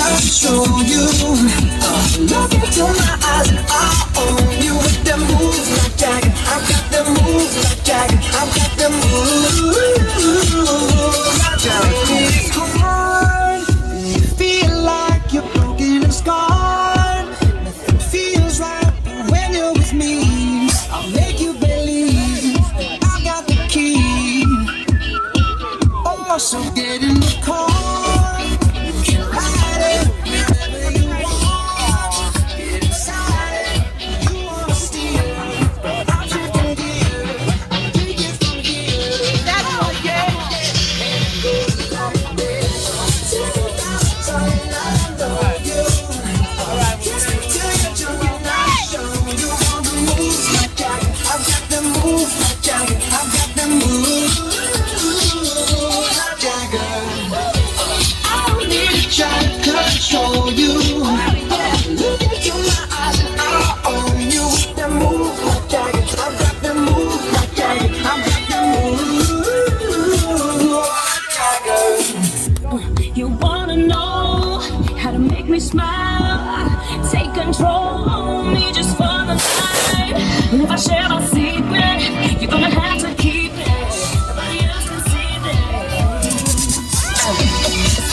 time to show you. Look into my eyes and I own you with them moves like Jagger. I've got them moves like Jagger. I've got them moves like Jagger. It's hard. You feel like you're broken and scarred. Nothing feels right when you're with me. control just for the night. And if I share my secret, you're gonna have to keep it. Nobody else can see.